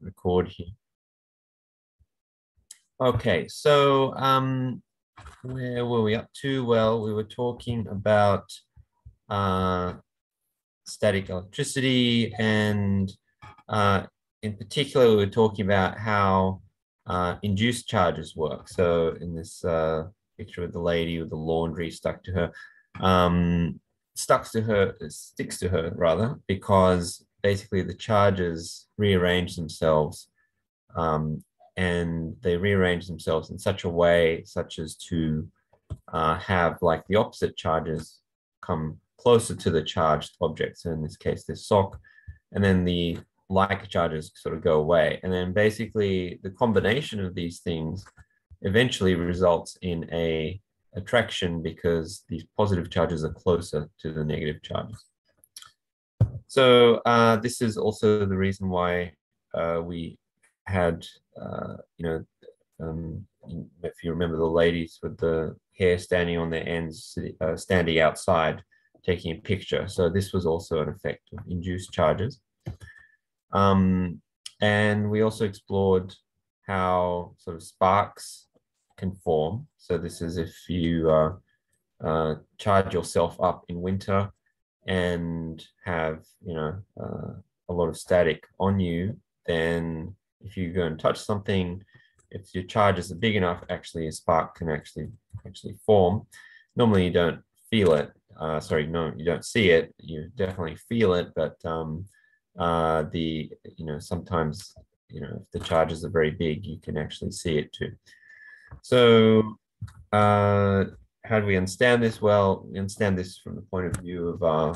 record here. Okay, so um, where were we up to? Well, we were talking about uh, static electricity and uh, in particular, we were talking about how uh, induced charges work. So in this uh, picture of the lady with the laundry stuck to her, um, stuck to her, sticks to her rather, because basically the charges rearrange themselves um, and they rearrange themselves in such a way such as to uh, have like the opposite charges come closer to the charged object. So in this case, this sock, and then the like charges sort of go away. And then basically the combination of these things eventually results in a attraction because these positive charges are closer to the negative charges. So uh, this is also the reason why uh, we had, uh, you know, um, if you remember the ladies with the hair standing on their ends, uh, standing outside, taking a picture. So this was also an effect of induced charges. Um, and we also explored how sort of sparks can form. So this is if you uh, uh, charge yourself up in winter and have you know uh, a lot of static on you, then if you go and touch something, if your charges are big enough, actually a spark can actually actually form. Normally you don't feel it. Uh, sorry, no, you don't see it. You definitely feel it, but um, uh, the you know sometimes you know if the charges are very big, you can actually see it too. So uh, how do we understand this? Well, we understand this from the point of view of uh,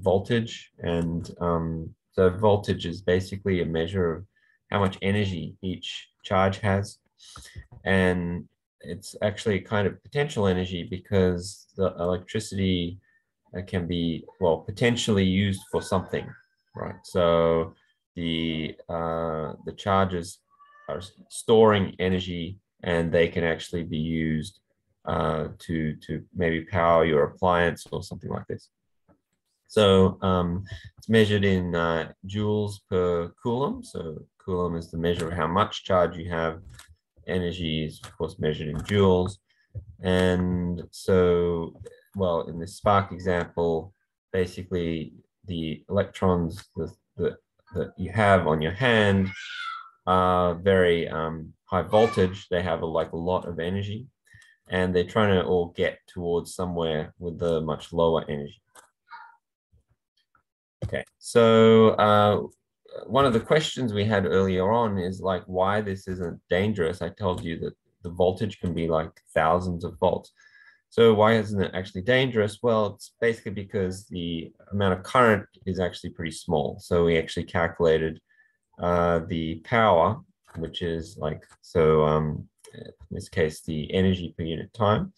voltage. And um, so voltage is basically a measure of how much energy each charge has. And it's actually a kind of potential energy because the electricity uh, can be, well, potentially used for something, right? So the, uh, the charges are storing energy and they can actually be used uh, to to maybe power your appliance or something like this. So um, it's measured in uh, joules per coulomb. So coulomb is the measure of how much charge you have. Energy is of course measured in joules. And so, well, in this spark example, basically the electrons that, that you have on your hand are very um, high voltage. They have a, like a lot of energy and they're trying to all get towards somewhere with the much lower energy. Okay, so uh, one of the questions we had earlier on is like why this isn't dangerous. I told you that the voltage can be like thousands of volts. So why isn't it actually dangerous? Well, it's basically because the amount of current is actually pretty small. So we actually calculated uh, the power, which is like, so um, in this case, the energy per unit time.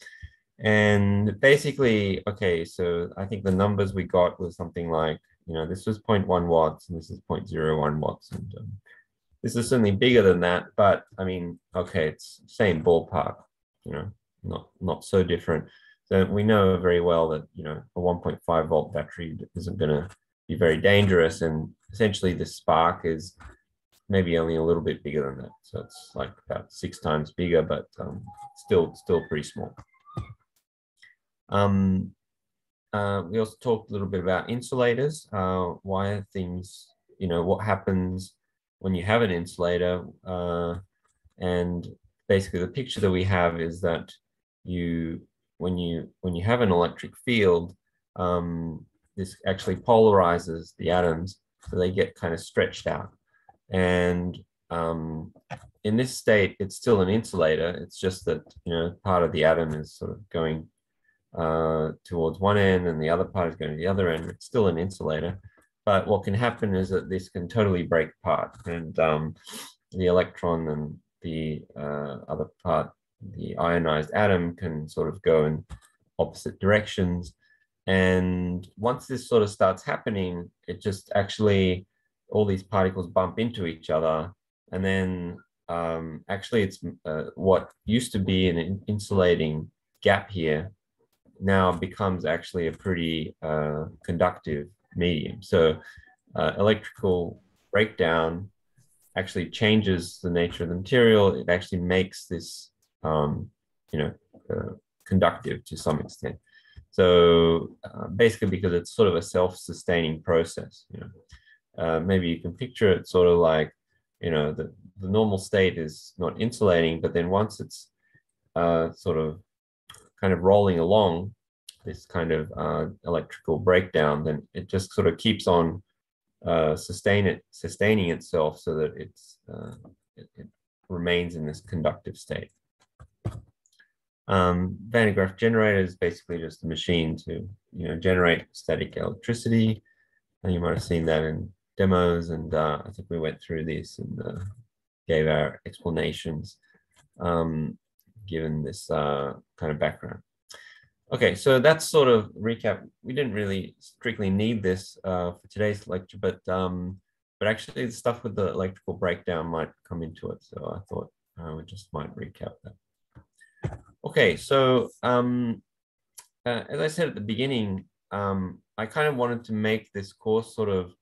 And basically, okay, so I think the numbers we got was something like, you know, this was 0.1 watts and this is 0.01 watts. And um, this is certainly bigger than that, but I mean, okay, it's same ballpark, you know, not, not so different. So we know very well that, you know, a 1.5 volt battery isn't going to be very dangerous. And essentially the spark is maybe only a little bit bigger than that. So it's like about six times bigger, but um, still still pretty small. Um, uh, we also talked a little bit about insulators. Uh, why things, you know, what happens when you have an insulator. Uh, and basically the picture that we have is that you, when you, when you have an electric field, um, this actually polarizes the atoms so they get kind of stretched out. And um, in this state, it's still an insulator. It's just that, you know, part of the atom is sort of going uh, towards one end and the other part is going to the other end. It's still an insulator. But what can happen is that this can totally break apart and um, the electron and the uh, other part, the ionized atom can sort of go in opposite directions. And once this sort of starts happening, it just actually all these particles bump into each other. And then um, actually it's uh, what used to be an insulating gap here now becomes actually a pretty uh, conductive medium. So uh, electrical breakdown actually changes the nature of the material. It actually makes this, um, you know, uh, conductive to some extent. So uh, basically, because it's sort of a self-sustaining process, you know, uh, maybe you can picture it sort of like, you know, the, the normal state is not insulating, but then once it's uh, sort of kind of rolling along this kind of uh, electrical breakdown, then it just sort of keeps on uh, sustain it, sustaining itself so that it's uh, it, it, remains in this conductive state. Um, Van de Graaff generator is basically just a machine to you know generate static electricity, and you might have seen that in demos, and uh, I think we went through this and uh, gave our explanations um, given this uh, kind of background. Okay, so that's sort of recap. We didn't really strictly need this uh, for today's lecture, but um, but actually the stuff with the electrical breakdown might come into it. So I thought uh, we just might recap that. Okay, so um, uh, as I said at the beginning, um, I kind of wanted to make this course sort of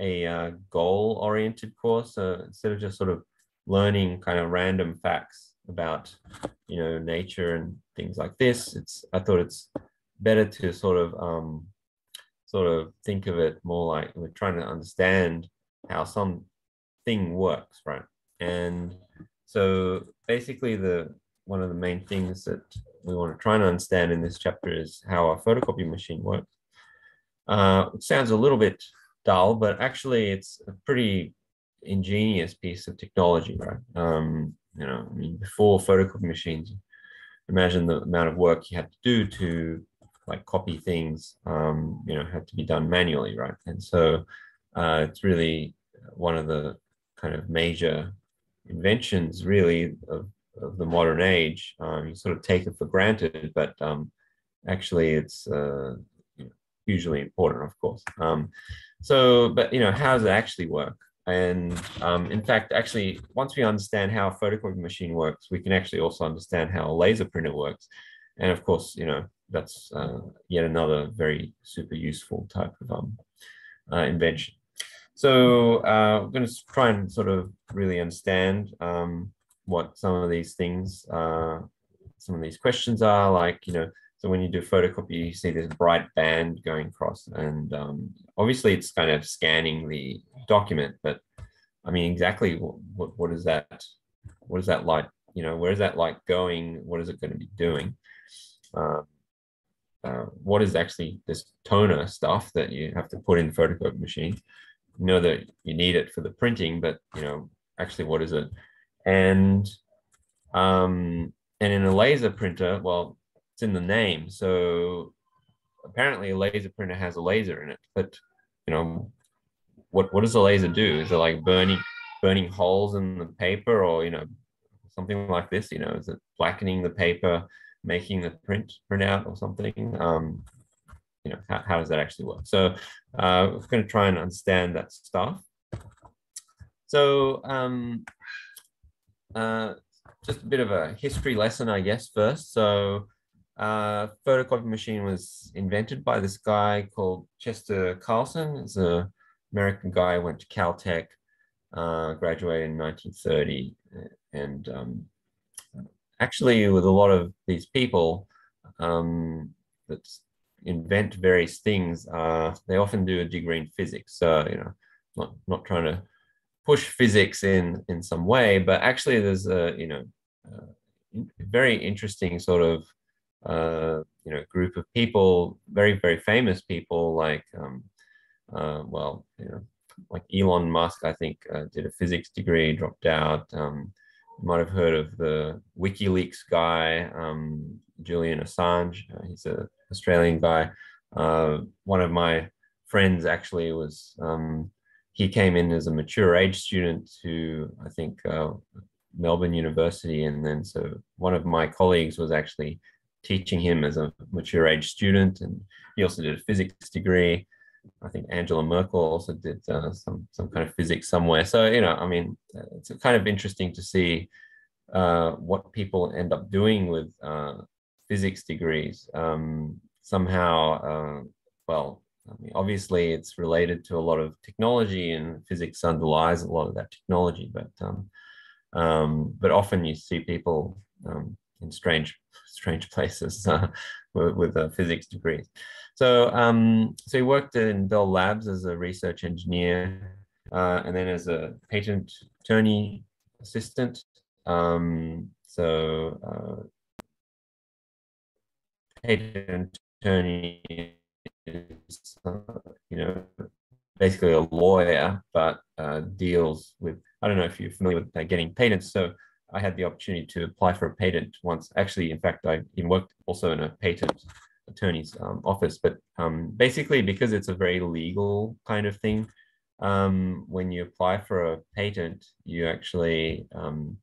a uh, goal-oriented course. So instead of just sort of learning kind of random facts about you know nature and things like this it's i thought it's better to sort of um sort of think of it more like we're trying to understand how some thing works right and so basically the one of the main things that we want to try and understand in this chapter is how a photocopy machine works uh, it sounds a little bit dull but actually it's a pretty ingenious piece of technology right um, you know, I mean, before photocopy machines, imagine the amount of work you had to do to like copy things, um, you know, had to be done manually, right? And so uh, it's really one of the kind of major inventions, really, of, of the modern age. Um, you sort of take it for granted, but um, actually, it's uh, hugely important, of course. Um, so, but you know, how does it actually work? And um, in fact, actually, once we understand how a photocopy machine works, we can actually also understand how a laser printer works. And of course, you know, that's uh, yet another very super useful type of um, uh, invention. So uh, we're going to try and sort of really understand um, what some of these things, uh, some of these questions are like, you know, so when you do photocopy, you see this bright band going across and um, obviously it's kind of scanning the document, but I mean, exactly what, what, is that? What is that light? You know, where is that light going? What is it going to be doing? Uh, uh, what is actually this toner stuff that you have to put in the photocopy machine? You know that you need it for the printing, but you know, actually what is it? And um, and in a laser printer, well, it's in the name. So apparently a laser printer has a laser in it, but you know, what, what does a laser do? Is it like burning, burning holes in the paper or, you know, something like this, you know, is it blackening the paper, making the print print out or something? Um, you know, how, how does that actually work? So uh, we're going to try and understand that stuff. So um, uh, just a bit of a history lesson, I guess, first. So uh, photocopy machine was invented by this guy called Chester Carlson. He's an American guy, went to Caltech, uh, graduated in 1930. And um, actually with a lot of these people um, that invent various things, uh, they often do a degree in physics. So, you know, not, not trying to push physics in, in some way, but actually there's a, you know, very interesting sort of uh, you know group of people, very very famous people like um, uh, well you know like Elon Musk I think uh, did a physics degree, dropped out. Um, you might have heard of the WikiLeaks guy, um, Julian Assange. Uh, he's an Australian guy. Uh, one of my friends actually was um, he came in as a mature age student to I think uh, Melbourne University, and then so one of my colleagues was actually teaching him as a mature age student, and he also did a physics degree. I think Angela Merkel also did uh, some some kind of physics somewhere. So you know, I mean, it's kind of interesting to see uh, what people end up doing with uh, physics degrees. Um, somehow, uh, well, I mean, obviously it's related to a lot of technology and physics underlies a lot of that technology, but um, um, but often you see people um, in strange strange places uh, with, a physics degree. So um, so he worked in Bell Labs as a research engineer, uh, and then as a patent attorney assistant. Um, so uh, patent attorney is, uh, you know, basically a lawyer, but uh, deals with, I don't know if you're familiar with uh, getting patents. So I had the opportunity to apply for a patent once. Actually, in fact, I worked also in a patent attorney's um, office. But um, basically, because it's a very legal kind of thing, um, when you apply for a patent, you actually um,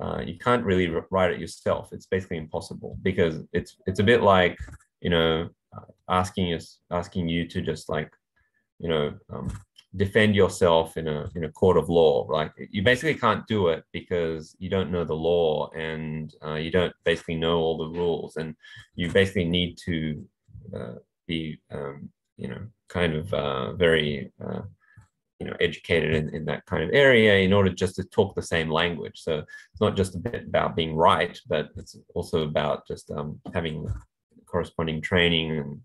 uh, you can't really write it yourself. It's basically impossible because it's it's a bit like you know asking us asking you to just like you know um, defend yourself in a in a court of law like you basically can't do it because you don't know the law and uh, you don't basically know all the rules. And you basically need to uh, be um, you know kind of uh, very uh, you know educated in, in that kind of area in order just to talk the same language. So it's not just a bit about being right but it's also about just um, having corresponding training and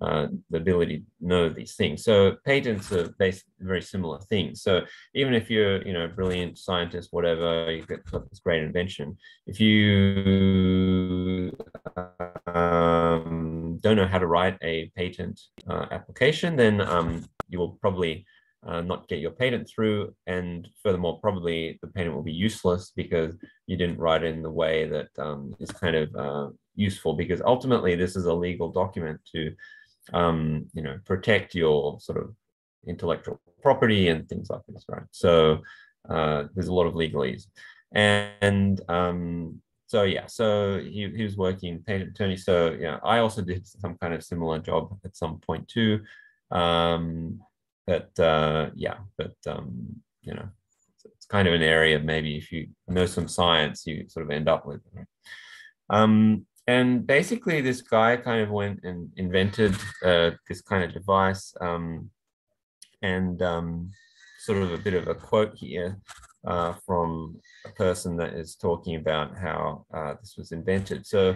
uh, the ability to know these things. So patents are based very similar things. So even if you're, you know, a brilliant scientist, whatever, you've got this great invention, if you um, don't know how to write a patent uh, application, then um, you will probably uh, not get your patent through. And furthermore, probably the patent will be useless because you didn't write it in the way that um, is kind of uh, useful because ultimately this is a legal document to, um, you know, protect your sort of intellectual property and things like this, right? So uh, there's a lot of legalese. And um, so yeah, so he, he was working patent attorney. So yeah, I also did some kind of similar job at some point too. Um, but uh, yeah, but um, you know, it's, kind of an area maybe if you know some science, you sort of end up with. Right? Um, and basically, this guy kind of went and invented uh, this kind of device, um, and um, sort of a bit of a quote here uh, from a person that is talking about how uh, this was invented. So,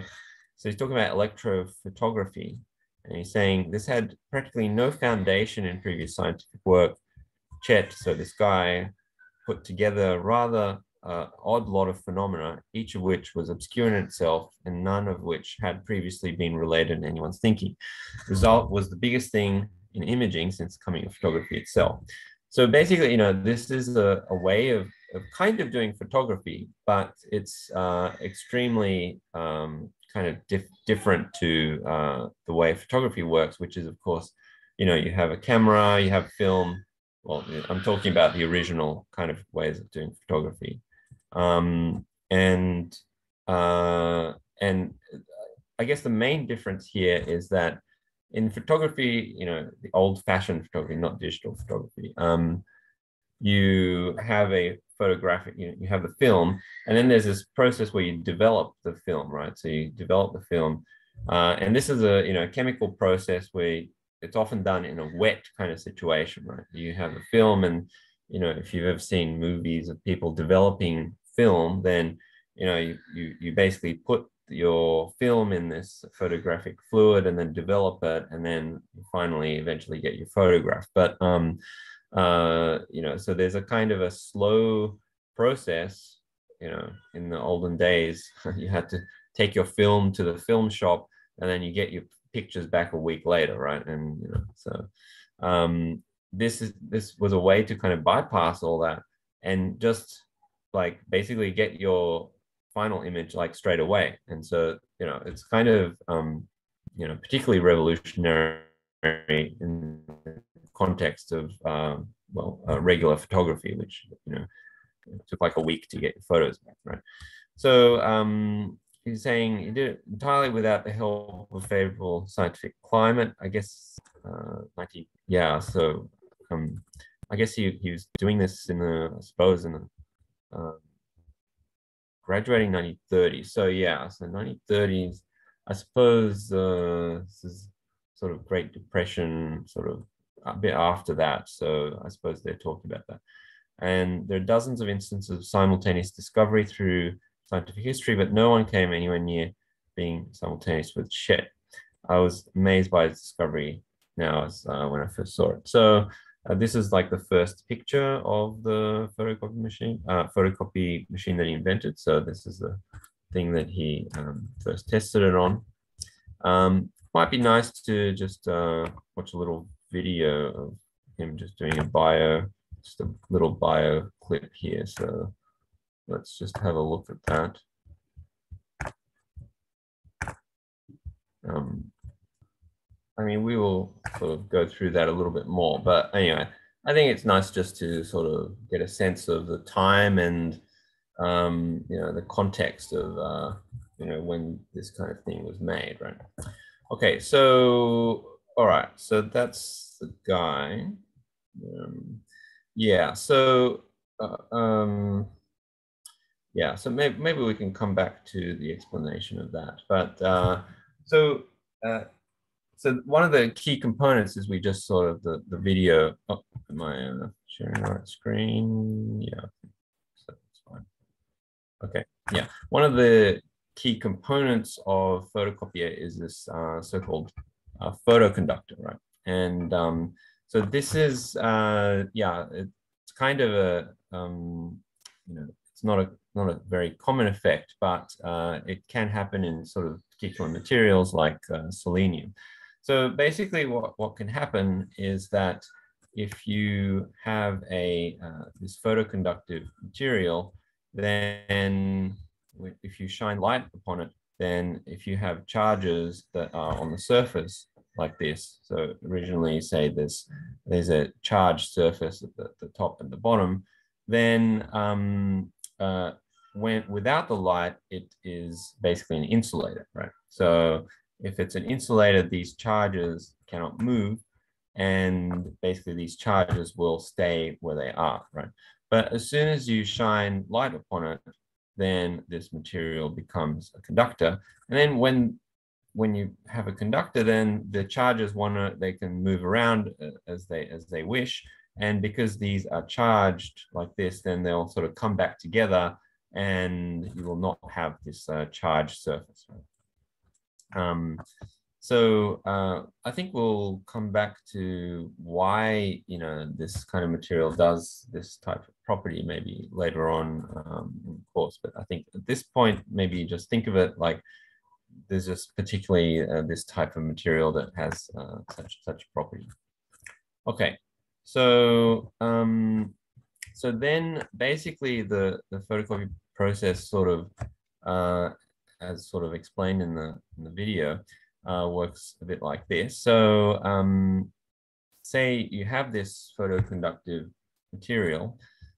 so he's talking about electrophotography, and he's saying this had practically no foundation in previous scientific work. Chet, so this guy, put together rather uh, odd lot of phenomena, each of which was obscure in itself and none of which had previously been related in anyone's thinking. Result was the biggest thing in imaging since coming of photography itself. So basically, you know, this is a, a way of, of kind of doing photography, but it's uh, extremely um, kind of dif different to uh, the way photography works, which is, of course, you know, you have a camera, you have film. Well, I'm talking about the original kind of ways of doing photography, um, and uh, and I guess the main difference here is that in photography, you know, the old-fashioned photography, not digital photography, um, you have a photographic, you, know, you have the film, and then there's this process where you develop the film, right? So you develop the film, uh, and this is a you know chemical process where it's often done in a wet kind of situation, right? You have a film, and you know if you've ever seen movies of people developing film, then you know you you, you basically put your film in this photographic fluid and then develop it and then finally eventually get your photograph but um uh, you know, so there's a kind of a slow process. You know, in the olden days, you had to take your film to the film shop, and then you get your pictures back a week later, right? And you know, so um, this is this was a way to kind of bypass all that and just like basically get your final image like straight away. And so you know, it's kind of um, you know particularly revolutionary in the context of um, well uh, regular photography, which you know took like a week to get photos back, right? So um, he's saying he did it entirely without the help of a favorable scientific climate. I guess uh, 90, yeah. So um, I guess he, he was doing this in the I suppose in the uh, graduating 1930. So yeah, so 1930s. I suppose uh, this is sort of Great Depression, sort of a bit after that. So I suppose they're talking about that. And there are dozens of instances of simultaneous discovery through scientific history, but no one came anywhere near being simultaneous with Chet. I was amazed by his discovery now as uh, when I first saw it. So uh, this is like the first picture of the photocopy machine, uh, photocopy machine that he invented. So this is the thing that he um, first tested it on. Um, might be nice to just uh, watch a little video of him just doing a bio, just a little bio clip here. So let's just have a look at that. Um, I mean, we will sort of go through that a little bit more, but anyway, I think it's nice just to sort of get a sense of the time and um, you know the context of uh, you know when this kind of thing was made, right? Okay, so all right, so that's the guy. Um, yeah, so uh, um, yeah, so maybe maybe we can come back to the explanation of that, but. Uh, so, uh, so one of the key components is we just sort of the, the video. Oh, am I uh, sharing the right screen? Yeah, so that's fine. Okay, yeah. One of the key components of photocopier is this uh, so-called uh, photoconductor, right? And um, so this is, uh, yeah, it's kind of a, um, you know, it's not a not a very common effect, but uh, it can happen in sort of particular materials like uh, selenium. So basically what, what can happen is that if you have a uh, this photoconductive material, then if you shine light upon it, then if you have charges that are on the surface like this, so originally say there's, there's a charged surface at the, the top and the bottom, then um, uh, when without the light, it is basically an insulator, right? So if it's an insulator, these charges cannot move and basically these charges will stay where they are, right? But as soon as you shine light upon it, then this material becomes a conductor. And then when when you have a conductor, then the charges want to they can move around uh, as they as they wish. And because these are charged like this, then they'll sort of come back together and you will not have this uh, charged surface. Right? Um, so uh, I think we'll come back to why you know this kind of material does this type of property maybe later on um, in course. But I think at this point, maybe just think of it like there's just particularly uh, this type of material that has uh, such such property. Okay, so um, so then basically the, the photocopy process sort of, uh, as sort of explained in the, in the video, uh, works a bit like this. So um, say you have this photoconductive material,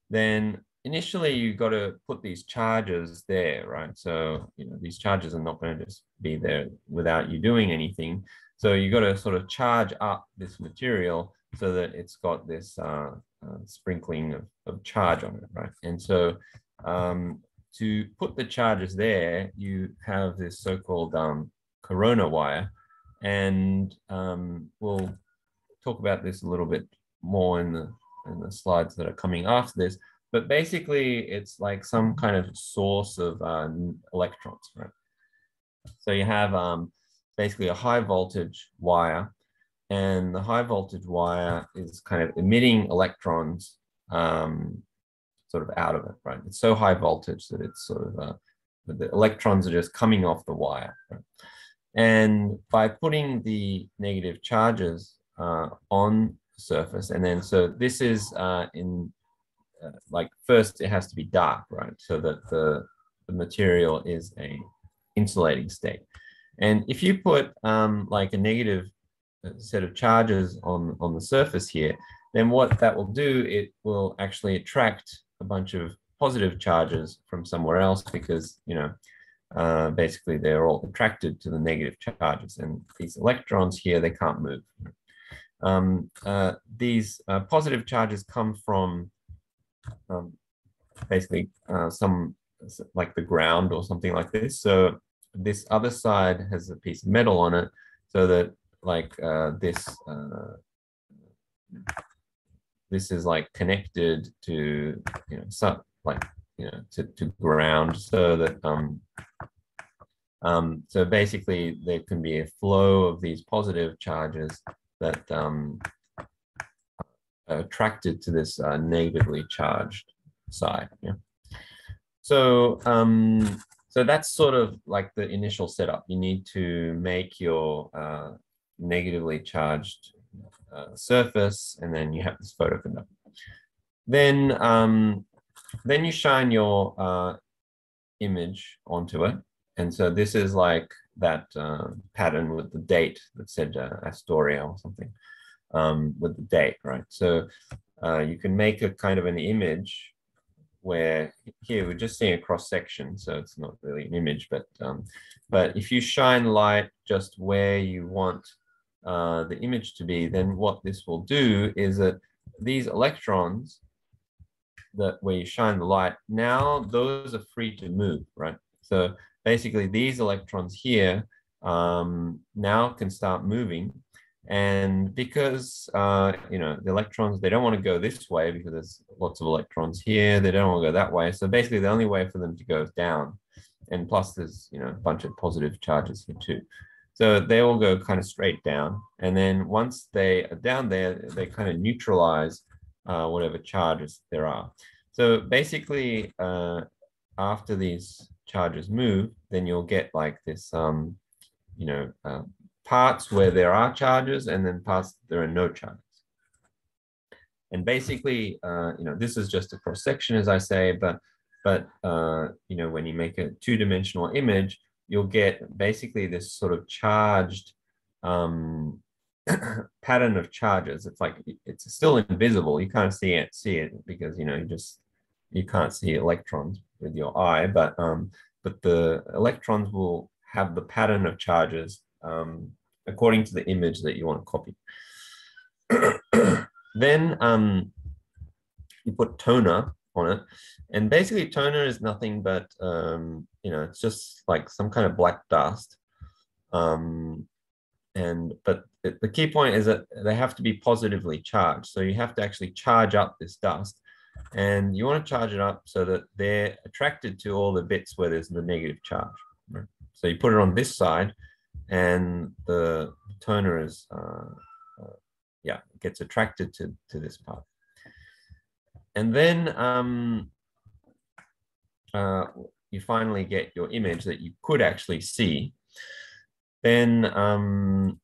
then initially you've got to put these charges there, right? So, you know, these charges are not going to just be there without you doing anything. So you've got to sort of charge up this material so that it's got this uh, uh, sprinkling of, of charge on it, right? And so um, to put the charges there, you have this so-called um, corona wire, and um, we'll talk about this a little bit more in the in the slides that are coming after this. But basically, it's like some kind of source of uh, electrons, right? So you have um, basically a high voltage wire and the high voltage wire is kind of emitting electrons um, sort of out of it, right? It's so high voltage that it's sort of, uh, the electrons are just coming off the wire. Right? And by putting the negative charges uh, on the surface, and then so this is uh, in, uh, like first it has to be dark, right? So that the, the material is a insulating state. And if you put um, like a negative set of charges on, on the surface here, then what that will do, it will actually attract a bunch of positive charges from somewhere else because, you know, uh, basically they're all attracted to the negative charges and these electrons here, they can't move. Um, uh, these uh, positive charges come from um, basically uh, some like the ground or something like this. So this other side has a piece of metal on it so that like uh, this, uh, this is like connected to, you know, some like, you know, to, to ground so that, um, um, so basically there can be a flow of these positive charges that um, attracted to this uh, negatively charged side. Yeah. So um, so that's sort of like the initial setup. You need to make your uh, negatively charged uh, surface, and then you have this photo photoconductor. Then um, then you shine your uh, image onto it, and so this is like that uh, pattern with the date that said uh, Astoria or something um, with the date, right? So uh, you can make a kind of an image where here we're just seeing a cross section, so it's not really an image, but um, but if you shine light just where you want uh, the image to be, then what this will do is that these electrons that you shine the light, now those are free to move, right? So basically these electrons here um, now can start moving and because, uh, you know, the electrons, they don't want to go this way because there's lots of electrons here. They don't want to go that way. So basically the only way for them to go is down. And plus there's, you know, a bunch of positive charges here too. So they all go kind of straight down. And then once they are down there, they kind of neutralize uh, whatever charges there are. So basically, uh, after these charges move, then you'll get like this, um, you know, uh, parts where there are charges and then parts there are no charges. And basically, uh, you know, this is just a cross section, as I say, but but uh, you know, when you make a two-dimensional image, you'll get basically this sort of charged um, pattern of charges. It's like it's still invisible. You can't see it, see it because you know you just you can't see electrons with your eye, but um, but the electrons will have the pattern of charges um, according to the image that you want to copy. then um, you put toner on it. And basically toner is nothing but, um, you know, it's just like some kind of black dust. Um, and, but the key point is that they have to be positively charged. So you have to actually charge up this dust and you want to charge it up so that they're attracted to all the bits where there's the negative charge. Right? So you put it on this side and the toner is, uh, uh, yeah, gets attracted to, to this part. And then um, uh, you finally get your image that you could actually see. Then, um,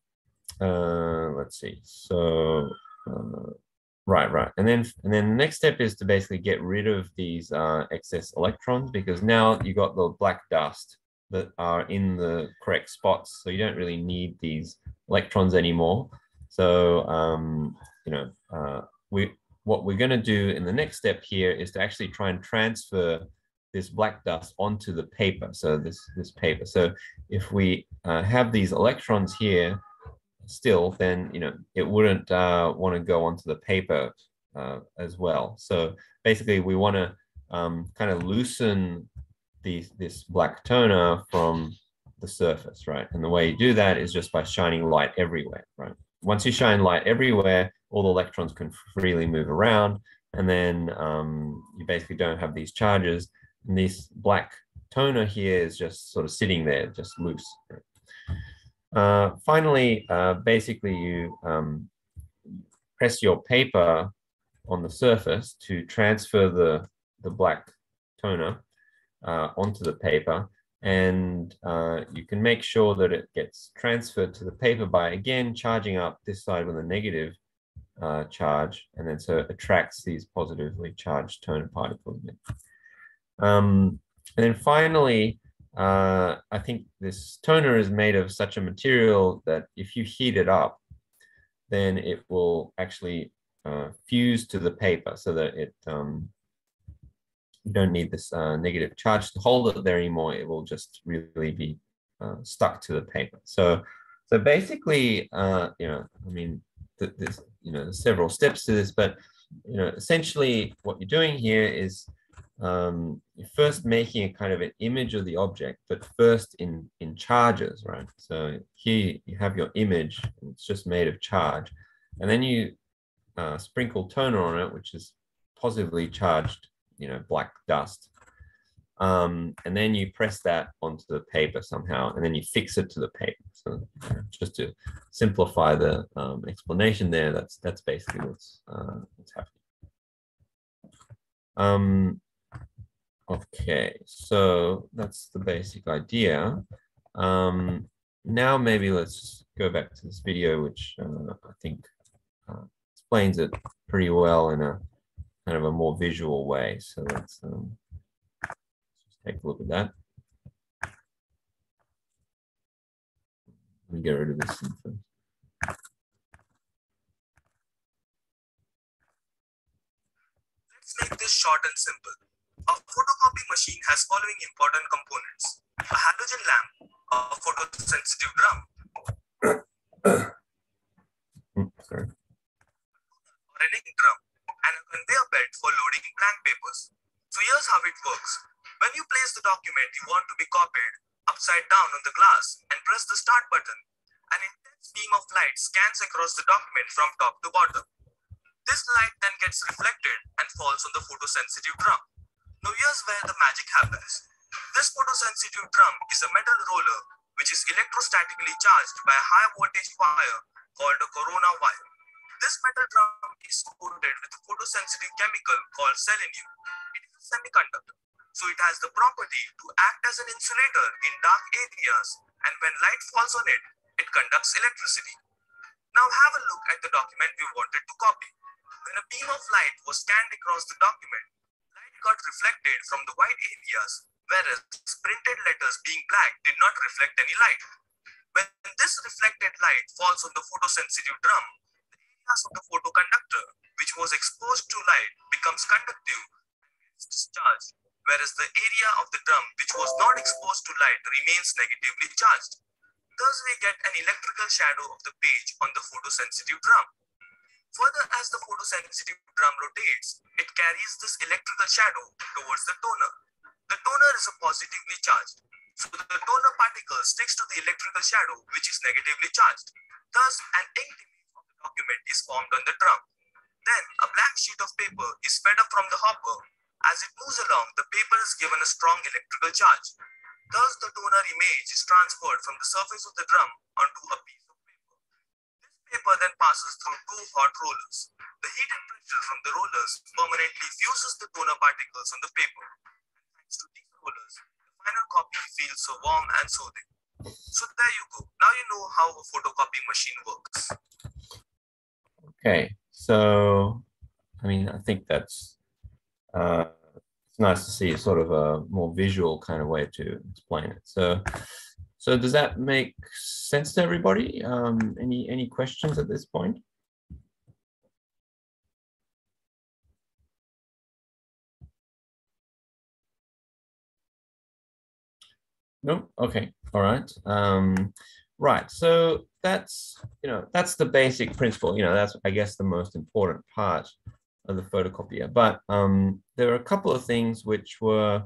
uh, let's see, so, uh, right, right. And then, and then the next step is to basically get rid of these uh, excess electrons because now you got the black dust that are in the correct spots. So you don't really need these electrons anymore. So, um, you know, uh, we what we're going to do in the next step here is to actually try and transfer this black dust onto the paper. So this, this paper. So if we uh, have these electrons here still, then, you know, it wouldn't uh, want to go onto the paper uh, as well. So basically we want to um, kind of loosen these, this black toner from the surface, right? And the way you do that is just by shining light everywhere, right? Once you shine light everywhere, all the electrons can freely move around, and then um, you basically don't have these charges. And this black toner here is just sort of sitting there, just loose. Uh, finally, uh, basically you um, press your paper on the surface to transfer the, the black toner uh, onto the paper and uh, you can make sure that it gets transferred to the paper by again charging up this side with a negative uh, charge and then so it attracts these positively charged toner particles. Um, and then finally, uh, I think this toner is made of such a material that if you heat it up, then it will actually uh, fuse to the paper so that it um, you don't need this uh, negative charge to hold it there anymore. It will just really be uh, stuck to the paper. So, so basically, uh, you know, I mean, th there's you know several steps to this, but you know, essentially, what you're doing here is um, first making a kind of an image of the object, but first in, in charges, right? So here you have your image, it's just made of charge. And then you uh, sprinkle toner on it, which is positively charged, you know, black dust. Um, and then you press that onto the paper somehow, and then you fix it to the paper. So just to simplify the um, explanation there, that's that's basically what's uh, what's happening. Um, Okay, so that's the basic idea. Um, now maybe let's go back to this video, which uh, I think uh, explains it pretty well in a kind of a more visual way. So let's um, just take a look at that. Let me get rid of this. Let's make this short and simple. A photocopy machine has following important components. A halogen lamp, a photosensitive drum, Sorry. or an ink drum, and a conveyor belt for loading blank papers. So here's how it works. When you place the document you want to be copied upside down on the glass and press the start button, an intense beam of light scans across the document from top to bottom. This light then gets reflected and falls on the photosensitive drum. Now here's where the magic happens. This photosensitive drum is a metal roller which is electrostatically charged by a high voltage wire called a corona wire. This metal drum is coated with a photosensitive chemical called selenium. It is a semiconductor, so it has the property to act as an insulator in dark areas and when light falls on it, it conducts electricity. Now have a look at the document we wanted to copy. When a beam of light was scanned across the document, got reflected from the white areas, whereas printed letters being black did not reflect any light. When this reflected light falls on the photosensitive drum, the areas of the photoconductor, which was exposed to light, becomes conductive and is discharged, whereas the area of the drum, which was not exposed to light, remains negatively charged. Thus, we get an electrical shadow of the page on the photosensitive drum. Further, as the photosensitive drum rotates, it carries this electrical shadow towards the toner. The toner is positively charged, so the toner particle sticks to the electrical shadow, which is negatively charged. Thus, an inked image of the document is formed on the drum. Then, a blank sheet of paper is fed up from the hopper. As it moves along, the paper is given a strong electrical charge. Thus, the toner image is transferred from the surface of the drum onto a piece paper. Then passes through two hot rollers. The heated pressure from the rollers permanently fuses the toner particles on the paper. And thanks to these rollers, the final copy feels so warm and soothing. So there you go. Now you know how a photocopy machine works. Okay, so I mean, I think that's uh, it's nice to see sort of a more visual kind of way to explain it. So, so does that make sense to everybody? Um, any any questions at this point? No. Okay. All right. Um, right. So that's you know that's the basic principle. You know that's I guess the most important part of the photocopier. But um, there are a couple of things which were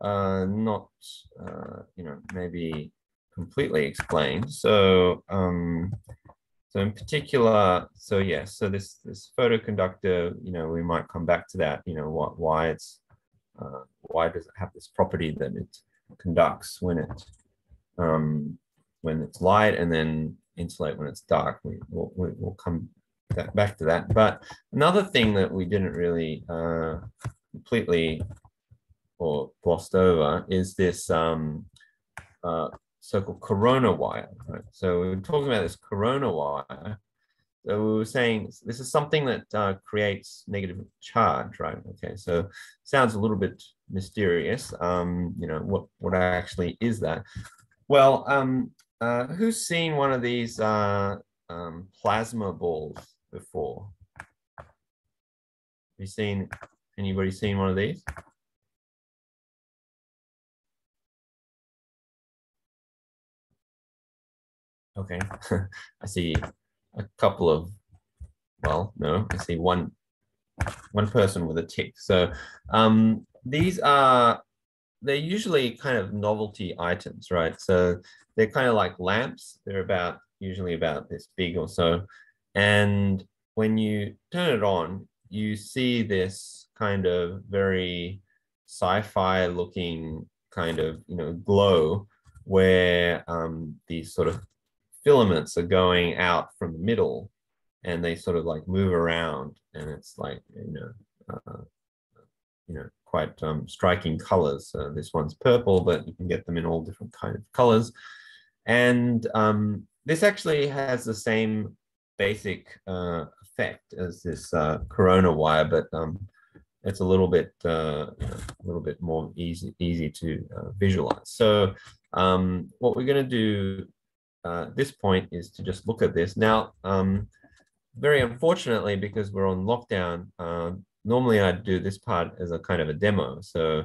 uh, not uh, you know maybe completely explained. So um, so in particular, so yes, so this this photoconductor, you know, we might come back to that. You know, what why it's uh, why does it have this property that it conducts when it um, when it's light and then insulate when it's dark. We, will we'll, come back to that. But another thing that we didn't really uh, completely or glossed over is this um, uh, so-called corona wire. Right? So we were talking about this corona wire. So we were saying this is something that uh, creates negative charge, right? Okay, so sounds a little bit mysterious. Um, you know, what what actually is that? Well, um, uh, who's seen one of these uh, um, plasma balls before? Have you seen anybody seen one of these? Okay, I see a couple of, well, no, I see one one person with a tick. So um, these are they're usually kind of novelty items, right? So they're kind of like lamps. They're about usually about this big or so. And when you turn it on, you see this kind of very sci-fi looking kind of you know glow where um, these sort of filaments are going out from the middle and they sort of like move around and it's like you know uh, you know quite um, striking colors. Uh, this one's purple but you can get them in all different kind of colors. And um, this actually has the same basic uh, effect as this uh, corona wire but um, it's a little bit uh, a little bit more easy easy to uh, visualize. So um, what we're going to do uh, this point is to just look at this now um, very unfortunately, because we're on lockdown, uh, normally I'd do this part as a kind of a demo. So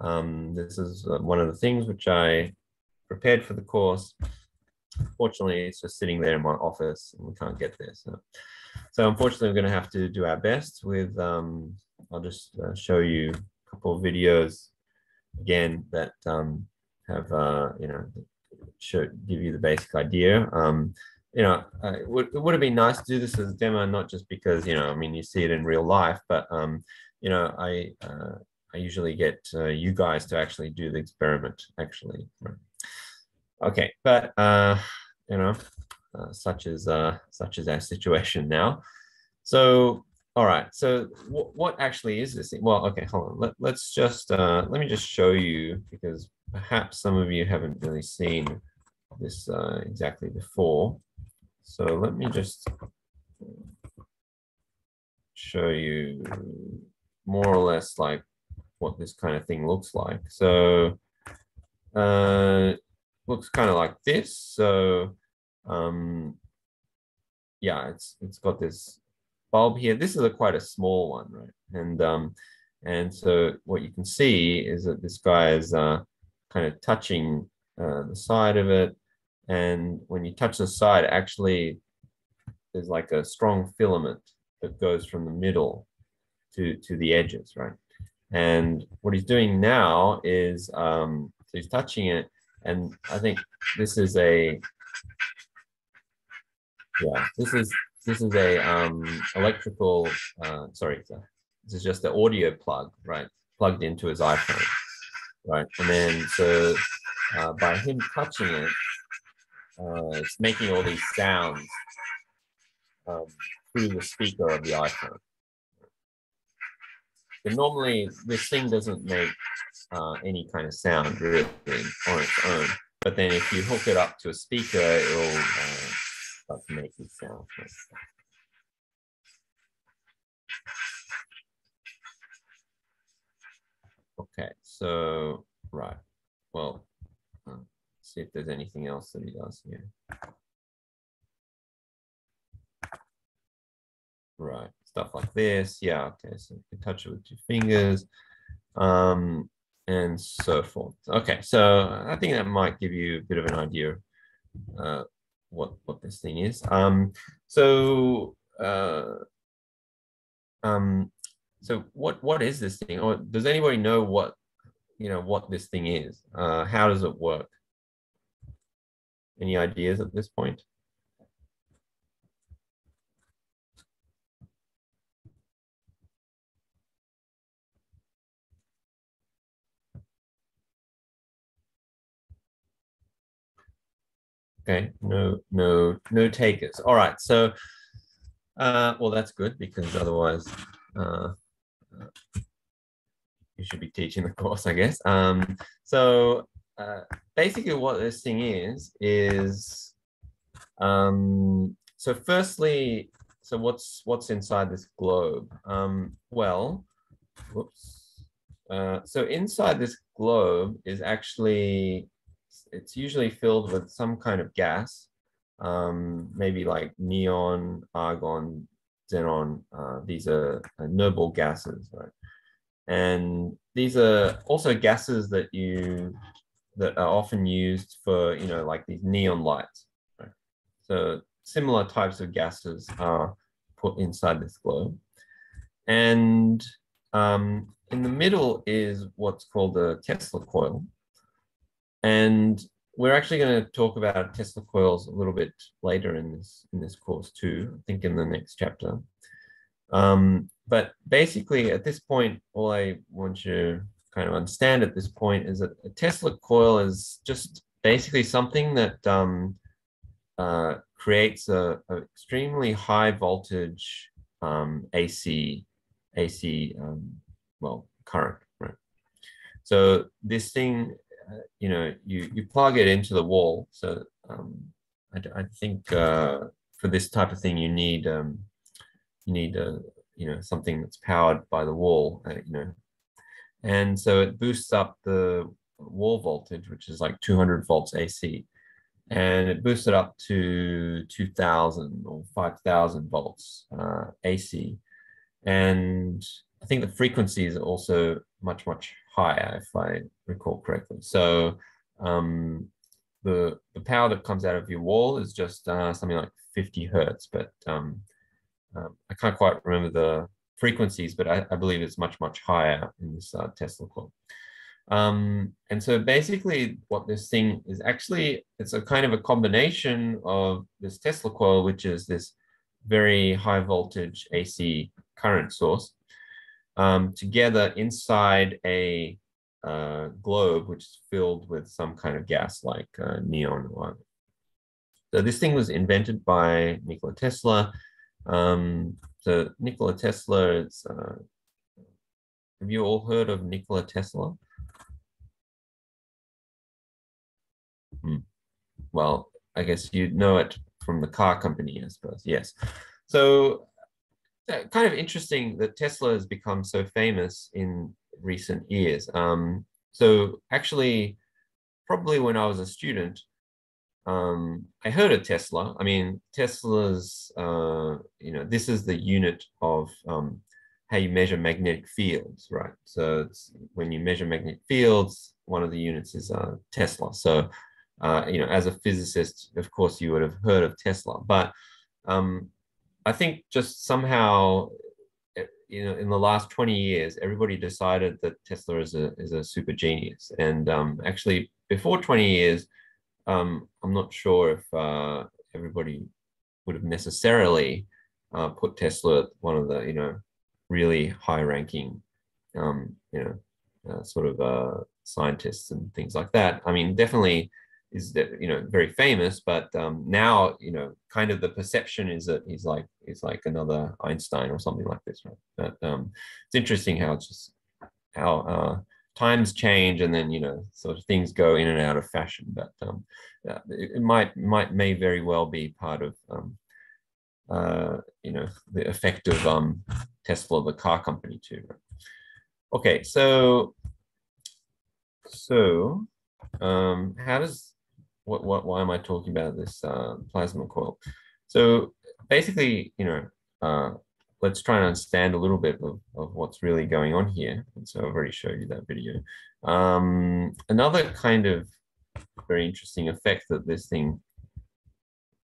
um, this is uh, one of the things which I prepared for the course. Fortunately, it's just sitting there in my office and we can't get there. So, so unfortunately, we're going to have to do our best with, um, I'll just uh, show you a couple of videos again that um, have, uh, you know, should give you the basic idea. Um, you know, uh, it, would, it would have been nice to do this as a demo, not just because, you know, I mean, you see it in real life, but, um, you know, I, uh, I usually get uh, you guys to actually do the experiment, actually. Okay, but, uh, you know, uh, such as uh, such as our situation now. So, all right. So, what actually is this thing? Well, okay, hold on. Let, let's just uh, let me just show you because perhaps some of you haven't really seen this uh, exactly before. So let me just show you more or less like what this kind of thing looks like. So uh, looks kind of like this. So um, yeah, it's it's got this bulb here. This is a quite a small one, right? And um, and so what you can see is that this guy is uh, kind of touching uh, the side of it and when you touch the side, actually, there's like a strong filament that goes from the middle to, to the edges, right? And what he's doing now is um, so he's touching it, and I think this is a yeah, this is this is a um, electrical. Uh, sorry, this is just the audio plug, right? Plugged into his iPhone, right? And then so uh, by him touching it, uh, it's making all these sounds um, through the speaker of the iPhone. But normally, this thing doesn't make uh, any kind of sound really on its own. But then if you hook it up to a speaker, it'll uh, start to make these sounds. Okay, so, right. Well, see if there's anything else that he does here. Right, stuff like this. Yeah, okay, so you can touch it with your fingers um, and so forth. Okay, so I think that might give you a bit of an idea uh, what, what this thing is. Um, so, uh, um, so what, what is this thing? Or does anybody know what, you know, what this thing is? Uh, how does it work? Any ideas at this point? Okay, no, no, no takers. All right, so, uh, well, that's good because otherwise, uh, you should be teaching the course, I guess. Um, so uh, basically what this thing is, is, um, so firstly, so what's what's inside this globe? Um, well, whoops. Uh, so inside this globe is actually, it's usually filled with some kind of gas, um, maybe like neon, argon, xenon. Uh, these are noble gases, right? And these are also gases that you that are often used for, you know, like these neon lights. Right? So similar types of gases are put inside this globe. And um, in the middle is what's called a Tesla coil. And we're actually going to talk about Tesla coils a little bit later in this in this course too, I think in the next chapter. Um, but basically at this point, all I want you kind of understand at this point is that a Tesla coil is just basically something that um, uh, creates a, a, extremely high voltage um, AC AC um, well current, right? So this thing, uh, you know, you you plug it into the wall. So um, I, I think uh, for this type of thing, you need um, you need a you know something that's powered by the wall, uh, you know, and so it boosts up the wall voltage, which is like 200 volts AC and it boosted up to 2000 or 5000 volts uh, AC. And I think the frequency is also much, much higher, if I recall correctly. So um, the, the power that comes out of your wall is just uh, something like 50 hertz, but um, um, I can't quite remember the frequencies, but I, I believe it's much, much higher in this uh, Tesla coil. Um, and so basically what this thing is actually, it's a kind of a combination of this Tesla coil, which is this very high voltage AC current source, um, together inside a uh, globe, which is filled with some kind of gas like uh, neon. Or, so this thing was invented by Nikola Tesla. Um, so Nikola Tesla is, uh, have you all heard of Nikola Tesla? Hmm. Well, I guess you know it from the car company, I suppose. Yes. So uh, kind of interesting that Tesla has become so famous in recent years. Um, so actually, probably when I was a student, um, I heard of Tesla. I mean, Tesla's, uh, you know, this is the unit of um, how you measure magnetic fields, right? So when you measure magnetic fields, one of the units is uh, Tesla. So uh, you know, as a physicist, of course, you would have heard of Tesla, but um, I think just somehow, eh, you know, in the last 20 years, everybody decided that Tesla is a, is a super genius. And um, actually, before 20 years, um, I'm not sure if uh, everybody would have necessarily uh, put Tesla at one of the, you know, really high ranking, um, you know, uh, sort of uh, scientists and things like that. I mean, definitely is that you know very famous but um, now you know kind of the perception is that he's like he's like another einstein or something like this right but um, it's interesting how it's just how uh, times change and then you know sort of things go in and out of fashion but um, uh, it, it, might might may very well be part of um, uh, you know the effect of um, tesla the car company too okay so so um, how does what, what, why am I talking about this uh, plasma coil? So basically, you know, uh, let's try and understand a little bit of, of what's really going on here. And so I've already showed you that video. Um, another kind of very interesting effect that this thing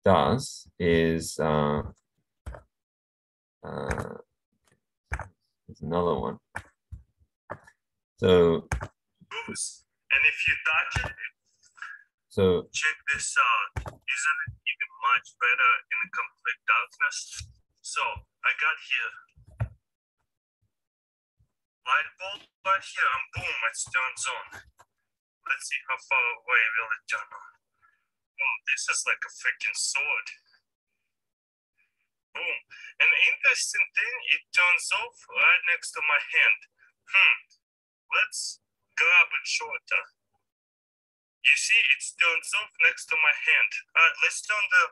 does is uh, uh, another one. So, and if you touch it, so check this out. Isn't it even much better in complete darkness? So I got here light bulb right here and boom, it turns on. Let's see how far away will it turn on. Wow, this is like a freaking sword. Boom. An interesting thing, it turns off right next to my hand. Hmm. Let's grab it shorter. You see, it turns off next to my hand. Uh, let's turn the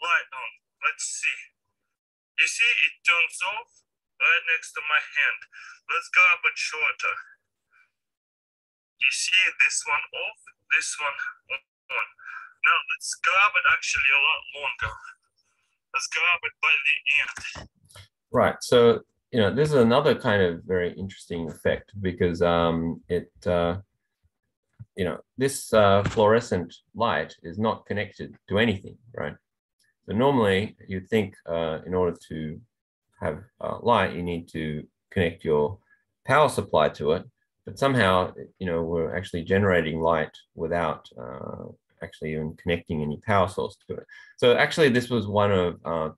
light on. Let's see. You see, it turns off right next to my hand. Let's go a bit shorter. You see this one off, this one on. Now let's grab it actually a lot longer. Let's grab it by the end. Right. So, you know, this is another kind of very interesting effect because um, it uh, you know, this uh, fluorescent light is not connected to anything, right? So normally you'd think uh, in order to have uh, light, you need to connect your power supply to it, but somehow, you know, we're actually generating light without uh, actually even connecting any power source to it. So actually, this was one of uh,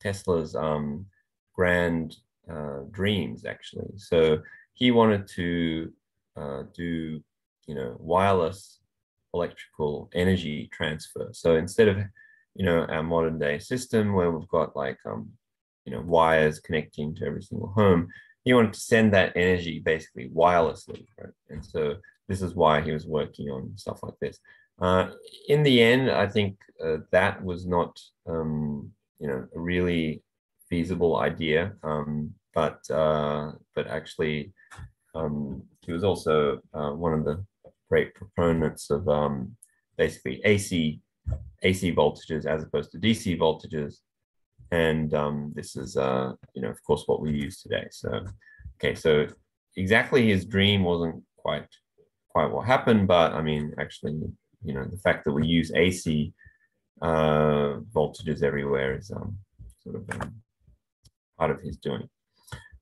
Tesla's um, grand uh, dreams, actually. So he wanted to uh, do, you know, wireless electrical energy transfer. So instead of, you know, our modern day system where we've got like, um, you know, wires connecting to every single home, he wanted to send that energy basically wirelessly, right? And so this is why he was working on stuff like this. Uh, in the end, I think uh, that was not, um, you know, a really feasible idea. Um, but uh, but actually, um, he was also uh, one of the great proponents of um, basically AC AC voltages as opposed to DC voltages, and um, this is uh, you know of course what we use today. So okay, so exactly his dream wasn't quite quite what happened, but I mean actually you know, the fact that we use AC uh, voltages everywhere is um, sort of um, part of his doing.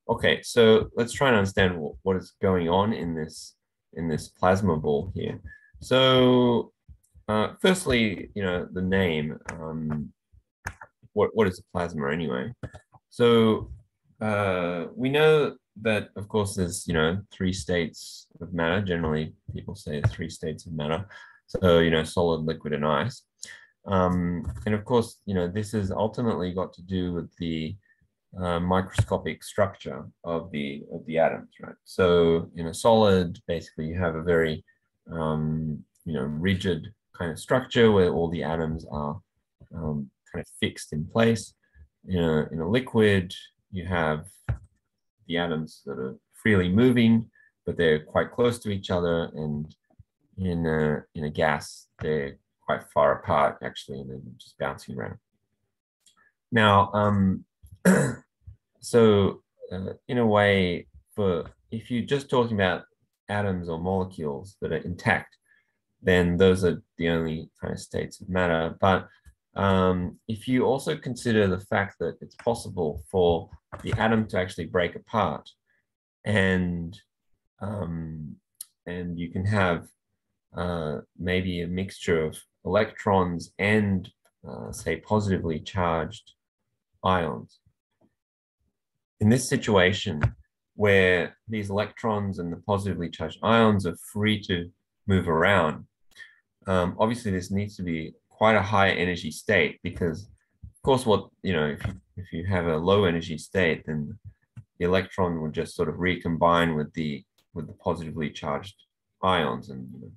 Okay, so let's try and understand what, what is going on in this in this plasma ball here. So, uh, firstly, you know, the name. Um, what what is a plasma anyway? So uh, we know that, of course, there's you know three states of matter. Generally, people say three states of matter. So, you know, solid, liquid, and ice. Um, and of course, you know, this has ultimately got to do with the uh, microscopic structure of the of the atoms, right? So, in a solid, basically, you have a very, um, you know, rigid kind of structure where all the atoms are um, kind of fixed in place. In a, in a liquid, you have the atoms that are freely moving, but they're quite close to each other and in a, in a gas, they're quite far apart actually, and then just bouncing around. Now, um, so uh, in a way, for if you're just talking about atoms or molecules that are intact, then those are the only kind of states of matter. But um, if you also consider the fact that it's possible for the atom to actually break apart, and um, and you can have uh, maybe a mixture of electrons and, uh, say, positively charged ions. In this situation, where these electrons and the positively charged ions are free to move around, um, obviously this needs to be quite a high energy state because, of course, what you know, if you, if you have a low energy state, then the electron would just sort of recombine with the with the positively charged ions and you know,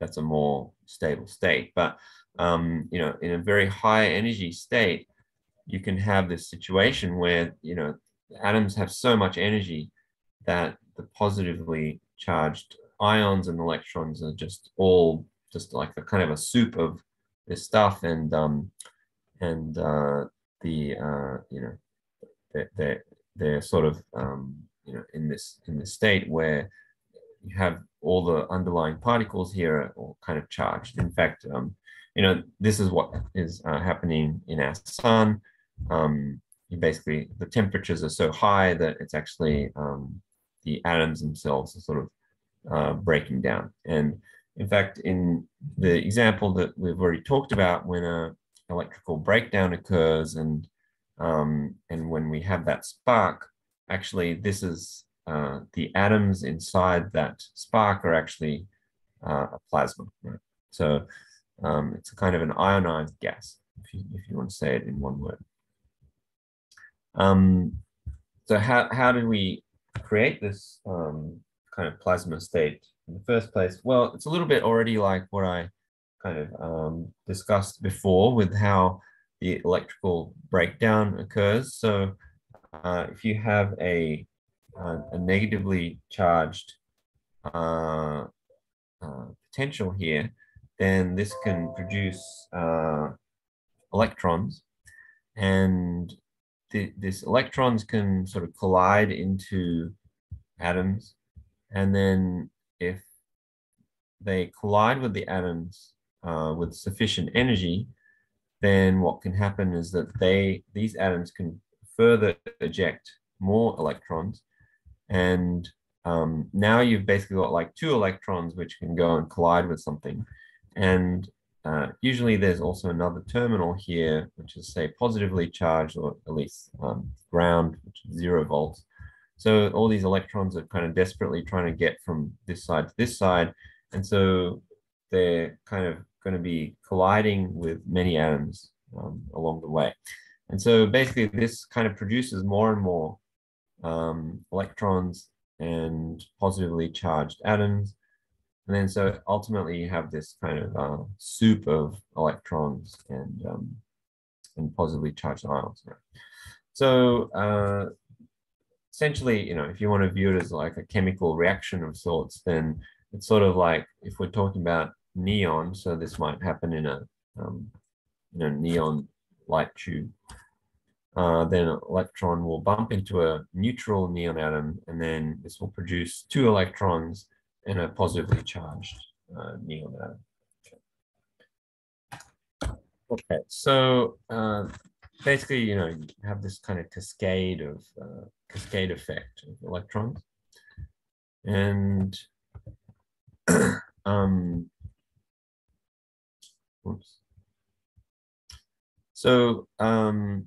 that's a more stable state. But um, you know, in a very high energy state, you can have this situation where you know atoms have so much energy that the positively charged ions and electrons are just all just like a kind of a soup of this stuff and um and uh the uh you know they're they're, they're sort of um you know in this in this state where you have all the underlying particles here are all kind of charged. In fact, um, you know, this is what is uh, happening in our sun. Um, basically, the temperatures are so high that it's actually um, the atoms themselves are sort of uh, breaking down. And in fact, in the example that we've already talked about, when a electrical breakdown occurs and um, and when we have that spark, actually, this is uh, the atoms inside that spark are actually uh, a plasma. Right? So um, it's a kind of an ionized gas, if you, if you want to say it in one word. Um, so how, how did we create this um, kind of plasma state in the first place? Well, it's a little bit already like what I kind of um, discussed before with how the electrical breakdown occurs. So uh, if you have a uh, a negatively charged uh, uh, potential here, then this can produce uh, electrons, and th this electrons can sort of collide into atoms, and then if they collide with the atoms uh, with sufficient energy, then what can happen is that they these atoms can further eject more electrons and um, now you've basically got like two electrons which can go and collide with something. And uh, usually there's also another terminal here, which is say positively charged or at least um, ground, which is zero volts. So all these electrons are kind of desperately trying to get from this side to this side. And so they're kind of going to be colliding with many atoms um, along the way. And so basically this kind of produces more and more um, electrons and positively charged atoms. And then so ultimately you have this kind of uh, soup of electrons and, um, and positively charged ions. So uh, essentially, you know, if you want to view it as like a chemical reaction of sorts, then it's sort of like if we're talking about neon, so this might happen in a um, you know, neon light tube, uh, then an electron will bump into a neutral neon atom, and then this will produce two electrons and a positively charged uh, neon atom. Okay, so uh, basically, you know, you have this kind of cascade of uh, cascade effect of electrons, and um, oops. So um,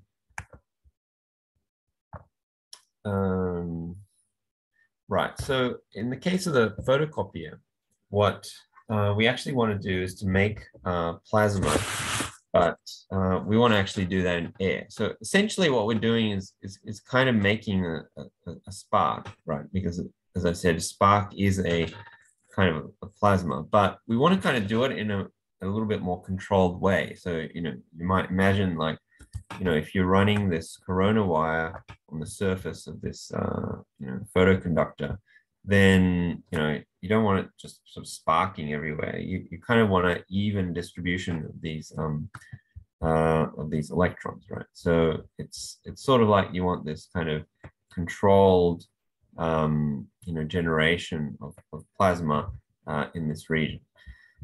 um, right. So in the case of the photocopier, what uh, we actually want to do is to make uh, plasma, but uh, we want to actually do that in air. So essentially what we're doing is, is, is kind of making a, a, a spark, right? Because as I said, a spark is a kind of a plasma, but we want to kind of do it in a, a little bit more controlled way. So, you know, you might imagine like you know, if you're running this corona wire on the surface of this, uh, you know, photoconductor, then, you know, you don't want it just sort of sparking everywhere. You, you kind of want an even distribution of these, um, uh, of these electrons, right? So it's, it's sort of like you want this kind of controlled, um, you know, generation of, of plasma uh, in this region.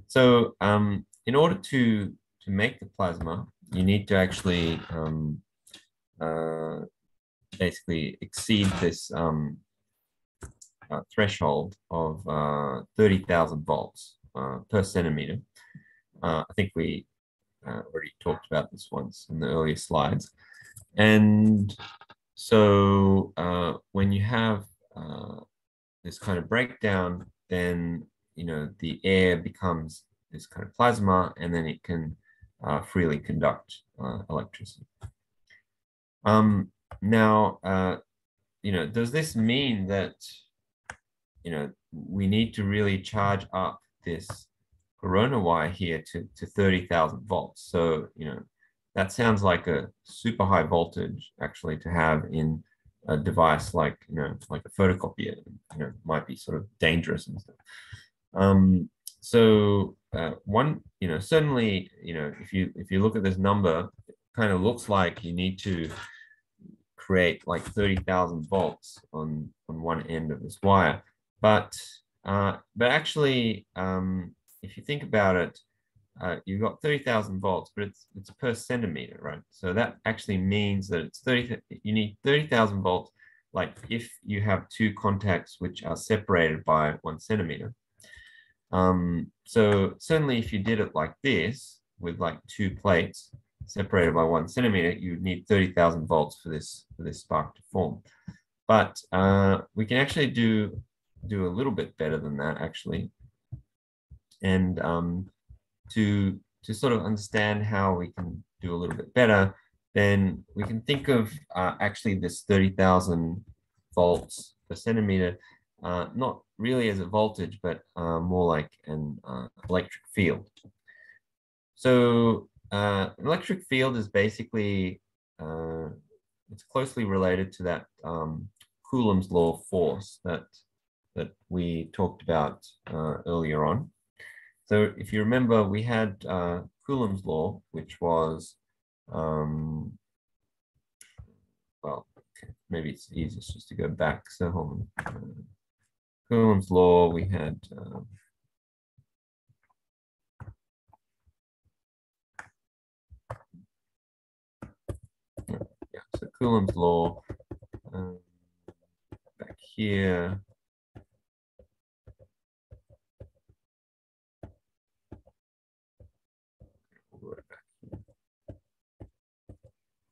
So um, in order to, to make the plasma, you need to actually um, uh, basically exceed this um, uh, threshold of uh, 30,000 volts uh, per centimeter. I think we already talked about this once in the earlier slides. And so when you have this kind of breakdown, then you know the air becomes this kind of plasma, and then it can uh, freely conduct uh, electricity. Um, now, uh, you know, does this mean that, you know, we need to really charge up this corona wire here to, to 30,000 volts? So, you know, that sounds like a super high voltage actually to have in a device like, you know, like a photocopier, you know, might be sort of dangerous and stuff. Um, so uh, one, you know, certainly, you know, if you if you look at this number, it kind of looks like you need to create like 30,000 volts on on one end of this wire. But uh, but actually, um, if you think about it, uh, you've got 30,000 volts, but it's it's per centimeter, right? So that actually means that it's 30. You need 30,000 volts. Like if you have two contacts which are separated by one centimeter, um, so certainly if you did it like this with like two plates separated by one centimeter, you would need 30,000 volts for this, for this spark to form. But uh, we can actually do, do a little bit better than that actually. And um, to, to sort of understand how we can do a little bit better, then we can think of uh, actually this 30,000 volts per centimeter uh, not really as a voltage, but uh, more like an uh, electric field. So uh, an electric field is basically, uh, it's closely related to that um, Coulomb's law force that, that we talked about uh, earlier on. So if you remember, we had Coulomb's law, which was, um, well, maybe it's easiest just to go back. So hold on. Coulomb's law, we had um, yeah, so Coulomb's law um, back here.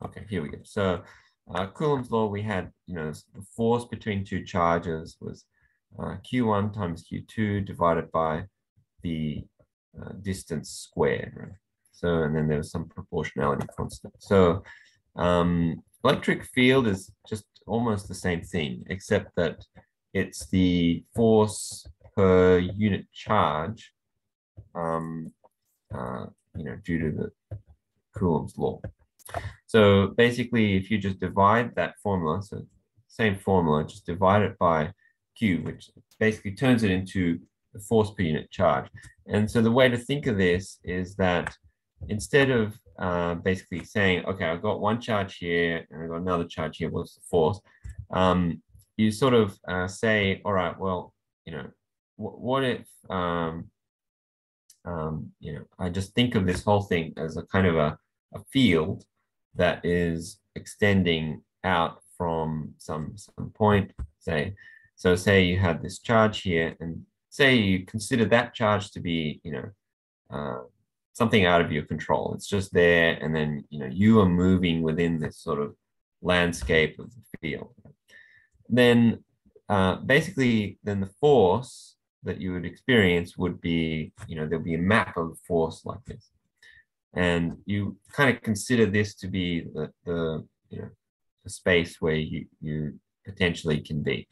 Okay, here we go. So uh, Coulomb's law, we had, you know, the force between two charges was uh, Q1 times Q2 divided by the uh, distance squared, right? So, and then there was some proportionality constant. So um, electric field is just almost the same thing, except that it's the force per unit charge, um, uh, you know, due to the Coulomb's law. So basically, if you just divide that formula, so same formula, just divide it by Q, which basically turns it into the force per unit charge. And so the way to think of this is that instead of uh, basically saying, okay, I've got one charge here and I've got another charge here, what's the force? Um, you sort of uh, say, all right, well, you know, what if, um, um, you know, I just think of this whole thing as a kind of a, a field that is extending out from some, some point, say, so say you had this charge here and say you consider that charge to be, you know, uh, something out of your control. It's just there. And then, you know, you are moving within this sort of landscape of the field. Then uh, basically, then the force that you would experience would be, you know, there'll be a map of force like this. And you kind of consider this to be the, the you know, the space where you, you potentially can be.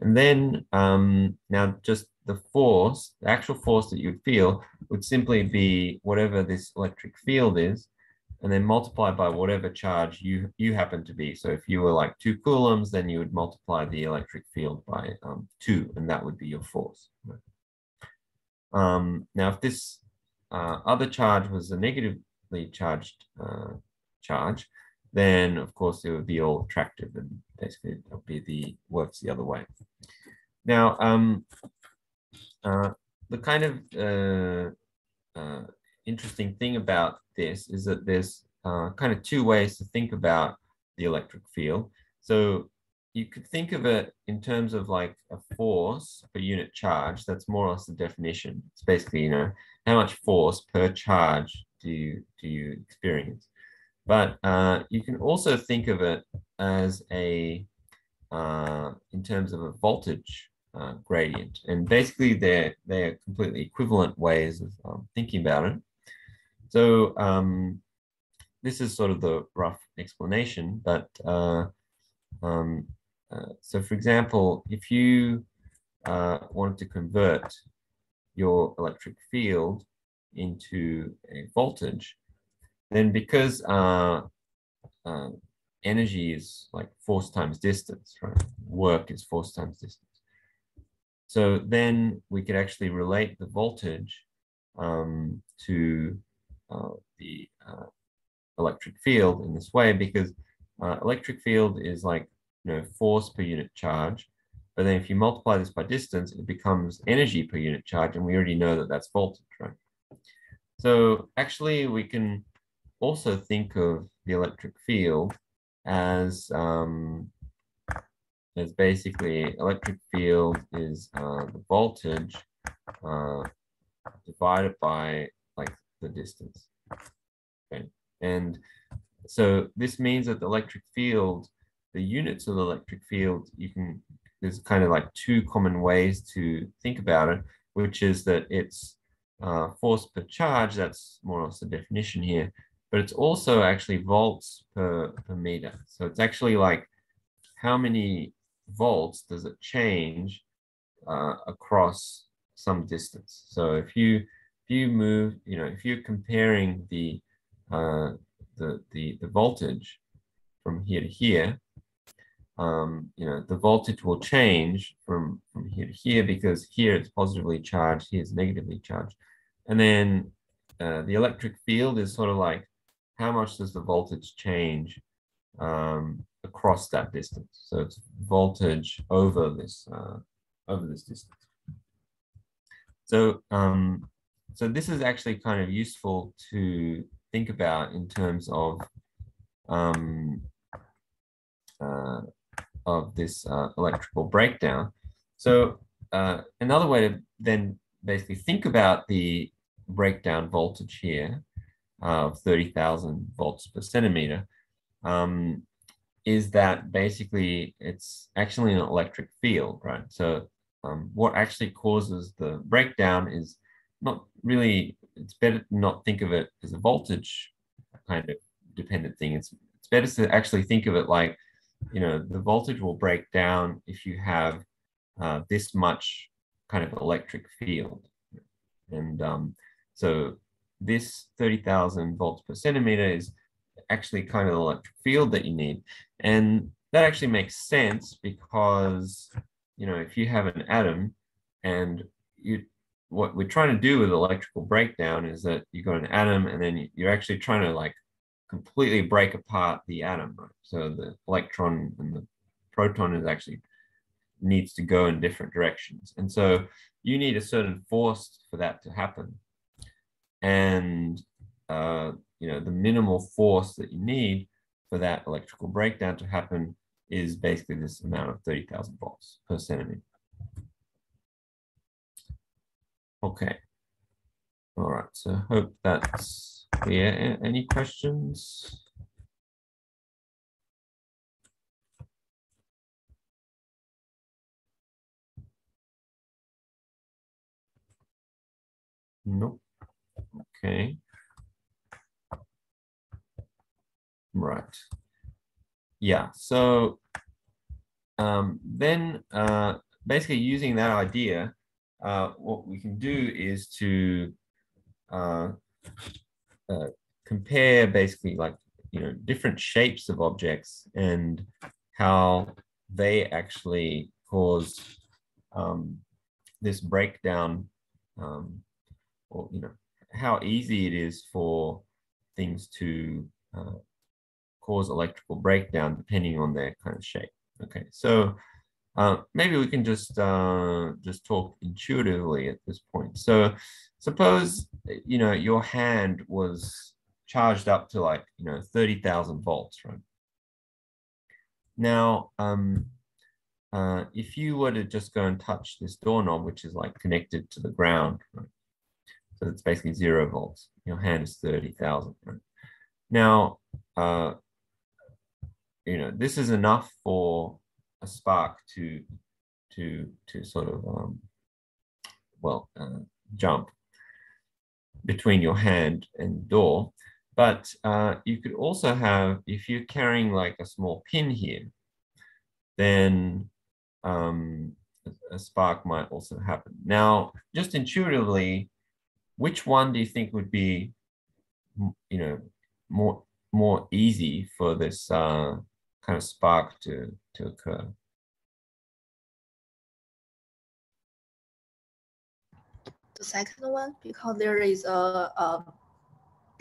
And then um, now just the force, the actual force that you'd feel would simply be whatever this electric field is, and then multiply by whatever charge you you happen to be. So if you were like two coulombs, then you would multiply the electric field by um, two, and that would be your force. Um, now, if this uh, other charge was a negatively charged uh, charge, then of course it would be all attractive and basically it would be the works the other way. Now, um, uh, the kind of uh, uh, interesting thing about this is that there's uh, kind of two ways to think about the electric field. So you could think of it in terms of like a force per unit charge. That's more or less the definition. It's basically, you know, how much force per charge do you do you experience? But uh, you can also think of it as a, uh, in terms of a voltage uh, gradient. And basically they're, they're completely equivalent ways of um, thinking about it. So um, this is sort of the rough explanation, but uh, um, uh, so for example, if you uh, wanted to convert your electric field into a voltage, then because uh, uh, energy is like force times distance, right? Work is force times distance. So then we could actually relate the voltage um, to uh, the electric field in this way because electric field is like you know force per unit charge. But then if you multiply this by distance, it becomes energy per unit charge, and we already know that that's voltage, right? So actually, we can also think of the electric field as um, as basically electric field is uh, the voltage uh, divided by like the distance. Okay, and so this means that the electric field, the units of the electric field, you can there's kind of like two common ways to think about it, which is that it's uh, force per charge. That's more or less the definition here but it's also actually volts per, per meter. So it's actually like how many volts does it change uh, across some distance. So if you if you move, you know, if you're comparing the uh, the, the the voltage from here to here, um, you know, the voltage will change from from here to here because here it's positively charged, here it's negatively charged, and then uh, the electric field is sort of like how much does the voltage change um, across that distance? So it's voltage over this uh, over this distance. So um, so this is actually kind of useful to think about in terms of um, uh, of this uh, electrical breakdown. So uh, another way to then basically think about the breakdown voltage here of 30,000 volts per centimeter um, is that basically it's actually an electric field, right? So um, what actually causes the breakdown is not really, it's better not think of it as a voltage kind of dependent thing. It's, it's better to actually think of it like, you know, the voltage will break down if you have uh, this much kind of electric field. And um, so this 30,000 volts per centimeter is actually kind of the electric field that you need. And that actually makes sense because, you know, if you have an atom and you, what we're trying to do with electrical breakdown is that you got an atom and then you're actually trying to like completely break apart the atom. Right? So the electron and the proton is actually needs to go in different directions. And so you need a certain force for that to happen. And uh, you know, the minimal force that you need for that electrical breakdown to happen is basically this amount of 30,000 volts per centimeter. Okay. All right, so hope that's clear. Any questions? Nope. Okay. Right. Yeah. So um, then uh, basically using that idea, uh, what we can do is to uh, uh, compare basically like, you know, different shapes of objects and how they actually cause um, this breakdown um, or, you know, how easy it is for things to uh, cause electrical breakdown depending on their kind of shape. Okay, so uh, maybe we can just uh, just talk intuitively at this point. So suppose you know your hand was charged up to like you know thirty thousand volts, right? Now, um, uh, if you were to just go and touch this doorknob, which is like connected to the ground, right? so it's basically zero volts. Your hand is thirty thousand. Right? Now, uh, you know, this is enough for a spark to to to sort of um, well uh, jump between your hand and door. But uh, you could also have, if you're carrying like a small pin here, then um, a spark might also happen. Now, just intuitively, which one do you think would be, you know, more more easy for this uh, kind of spark to, to occur. The second one, because there is a, a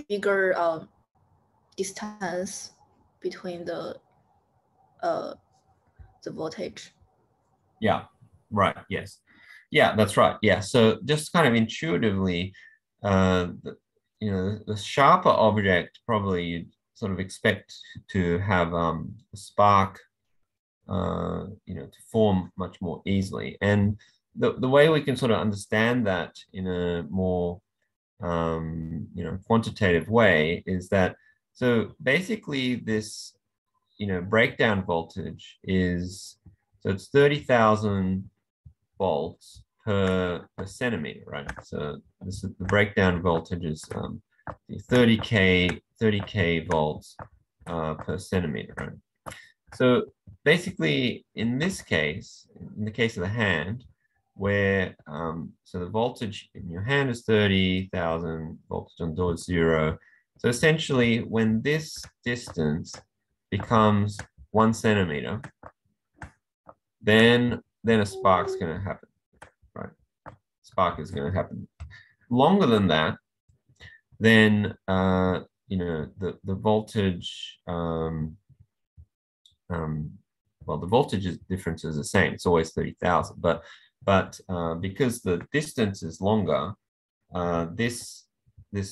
bigger uh, distance between the uh, the voltage. Yeah, right. Yes. Yeah, that's right. Yeah. So just kind of intuitively, uh, you know, the sharper object probably you sort of expect to have um, a spark, uh, you know, to form much more easily. And the, the way we can sort of understand that in a more, um, you know, quantitative way is that, so basically this, you know, breakdown voltage is, so it's 30,000 volts per, per centimeter, right? So this is the breakdown voltage is um, 30K, 30K volts uh, per centimeter. Right? So basically, in this case, in the case of the hand, where um, so the voltage in your hand is 30,000, voltage on door is zero. So essentially, when this distance becomes one centimeter, then then a spark's going to happen, right? Spark is going to happen. Longer than that, then uh, you know the the voltage um, um, well the voltage difference is the same it's always 30,000 but but uh, because the distance is longer uh, this this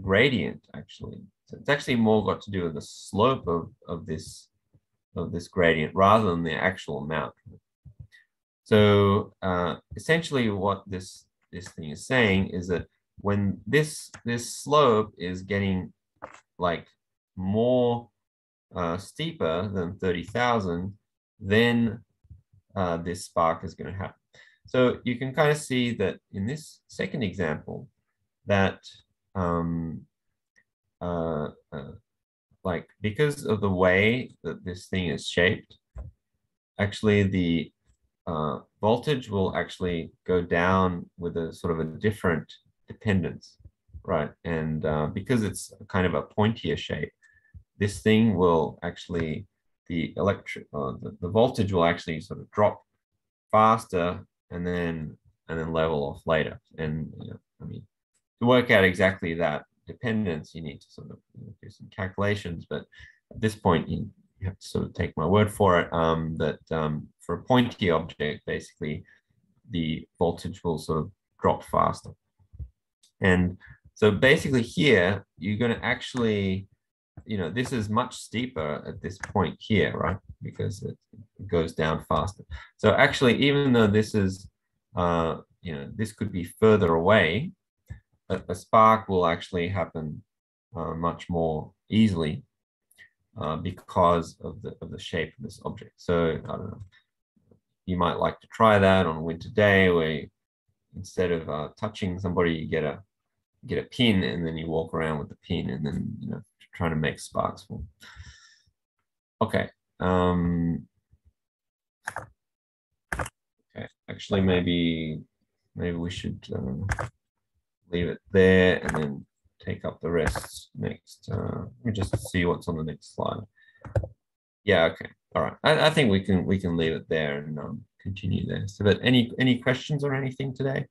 gradient actually so it's actually more got to do with the slope of, of this of this gradient rather than the actual amount so uh, essentially what this this thing is saying is that when this this slope is getting like more uh, steeper than 30,000, then uh, this spark is going to happen. So you can kind of see that in this second example, that um, uh, uh, like because of the way that this thing is shaped, actually the uh, voltage will actually go down with a sort of a different dependence, right? And uh, because it's kind of a pointier shape, this thing will actually, the electric, uh, the, the voltage will actually sort of drop faster and then and then level off later. And you know, I mean, to work out exactly that dependence, you need to sort of do some calculations. But at this point, you, you have to sort of take my word for it um, that um, for a pointy object, basically, the voltage will sort of drop faster. And so basically here, you're going to actually, you know, this is much steeper at this point here, right? Because it goes down faster. So actually, even though this is, uh, you know, this could be further away, a, a spark will actually happen uh, much more easily uh, because of the, of the shape of this object. So I don't know, you might like to try that on a winter day where you, instead of uh, touching somebody, you get a get a pin and then you walk around with the pin and then you know trying to make sparks form. Okay. Um, okay. Actually, maybe maybe we should um, leave it there and then take up the rest next. Uh, let me just see what's on the next slide. Yeah. Okay. All right. I, I think we can we can leave it there and um, continue there. So, but any any questions or anything today?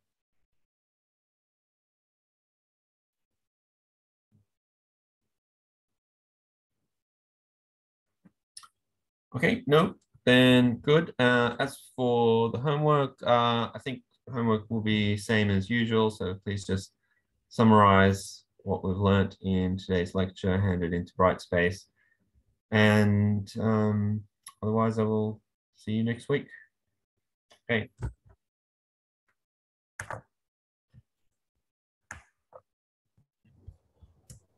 Okay, no, then good. Uh, as for the homework, uh, I think homework will be same as usual. So please just summarize what we've learnt in today's lecture, hand it into Brightspace. And um, otherwise, I will see you next week. Okay.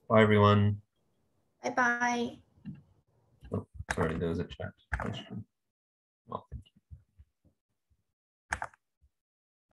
Bye, everyone. Bye bye. Sorry, there was a chat question.